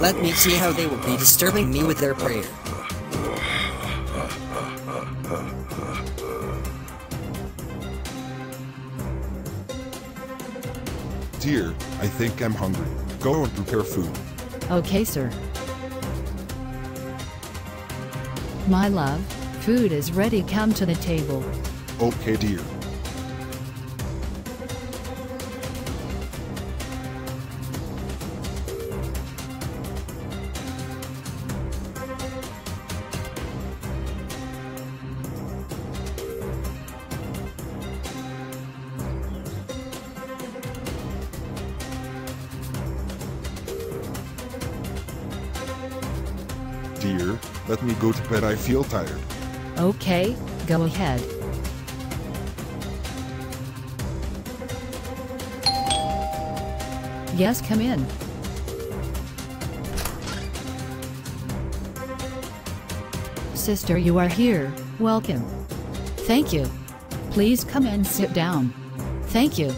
Let me see how they will be disturbing me with their prayer. Dear, I think I'm hungry. Go and prepare food. Okay, sir. My love, food is ready. Come to the table. Okay, dear. Dear, let me go to bed. I feel tired. Okay, go ahead. Yes, come in. Sister, you are here. Welcome. Thank you. Please come and sit down. Thank you.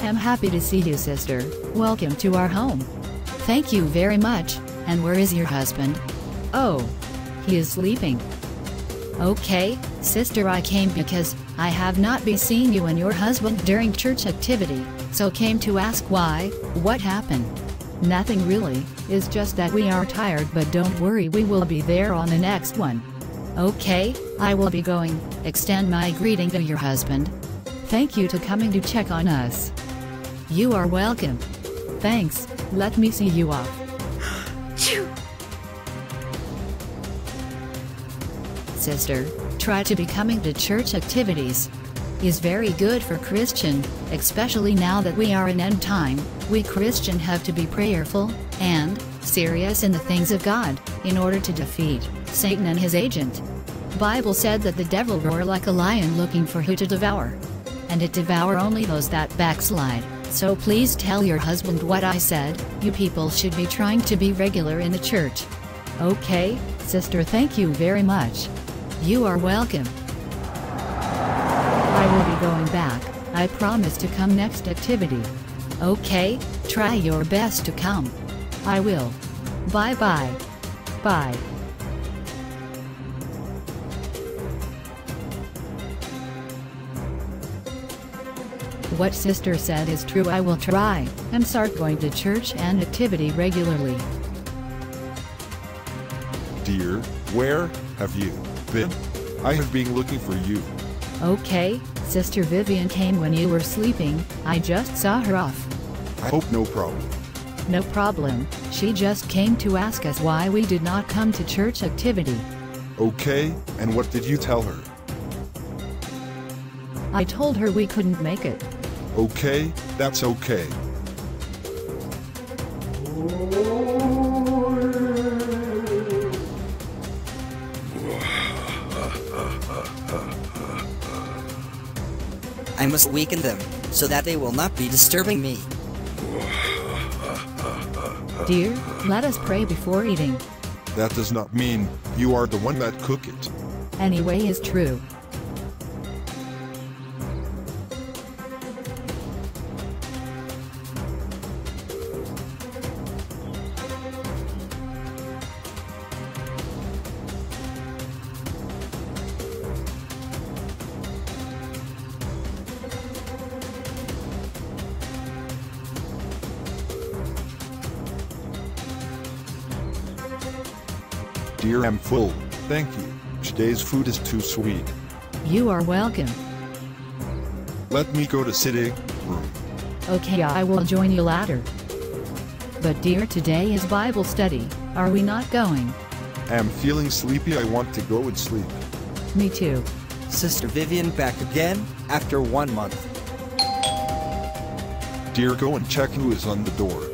I'm happy to see you, sister. Welcome to our home. Thank you very much. And where is your husband? Oh, he is sleeping. Okay, sister, I came because I have not been seeing you and your husband during church activity, so came to ask why, what happened. Nothing really, it's just that we are tired, but don't worry, we will be there on the next one. Okay, I will be going. Extend my greeting to your husband. Thank you to coming to check on us. You are welcome. Thanks, let me see you off. Sister, try to be coming to church activities. Is very good for Christian, especially now that we are in end time. We Christian have to be prayerful and serious in the things of God in order to defeat Satan and his agent. Bible said that the devil roar like a lion looking for who to devour. And it devour only those that backslide. So please tell your husband what I said, you people should be trying to be regular in the church. Okay, sister thank you very much. You are welcome. I will be going back, I promise to come next activity. Okay, try your best to come. I will. Bye bye. Bye. What sister said is true I will try, and start going to church and activity regularly. Dear, where have you been? I have been looking for you. Okay, Sister Vivian came when you were sleeping, I just saw her off. I hope no problem. No problem, she just came to ask us why we did not come to church activity. Okay, and what did you tell her? I told her we couldn't make it. Okay, that's okay. I must weaken them, so that they will not be disturbing me. Dear, let us pray before eating. That does not mean you are the one that cook it. Anyway is true. Dear, I'm full. Thank you. Today's food is too sweet. You are welcome. Let me go to sitting room. Okay, I will join you later. But dear, today is Bible study. Are we not going? I am feeling sleepy. I want to go and sleep. Me too. Sister Vivian back again, after one month. Dear, go and check who is on the door.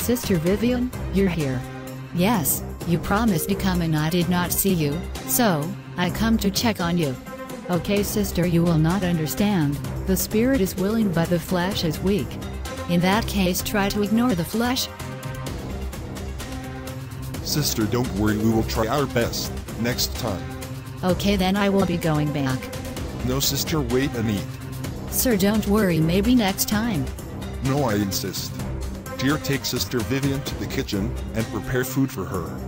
Sister Vivian, you're here. Yes, you promised to come and I did not see you, so, I come to check on you. Okay, sister, you will not understand. The spirit is willing, but the flesh is weak. In that case, try to ignore the flesh. Sister, don't worry, we will try our best next time. Okay, then I will be going back. No, sister, wait and eat. Sir, don't worry, maybe next time. No, I insist. Dear, take Sister Vivian to the kitchen and prepare food for her.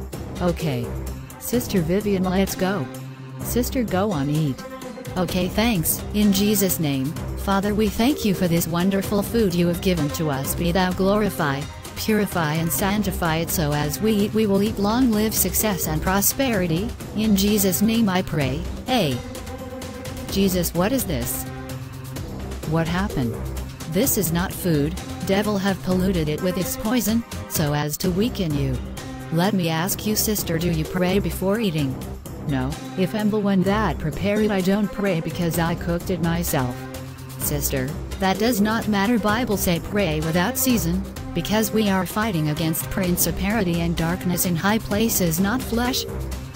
Okay. Sister Vivian, let's go. Sister, go on, eat. Okay, thanks. In Jesus' name, Father, we thank you for this wonderful food you have given to us. Be thou glorified, purify, and sanctify it so as we eat, we will eat long, live success and prosperity. In Jesus' name I pray. A. Jesus, what is this? What happened? This is not food, devil have polluted it with its poison, so as to weaken you. Let me ask you sister do you pray before eating? No, if I'm the one that prepare it I don't pray because I cooked it myself. Sister, that does not matter Bible say pray without season, because we are fighting against principality and darkness in high places not flesh.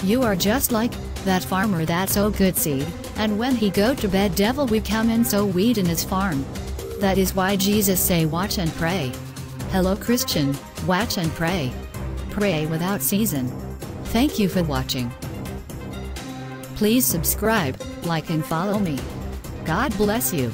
You are just like, that farmer that sow good seed, and when he go to bed devil we come and sow weed in his farm. That is why Jesus say watch and pray. Hello Christian, watch and pray. Pray without season. Thank you for watching. Please subscribe, like and follow me. God bless you.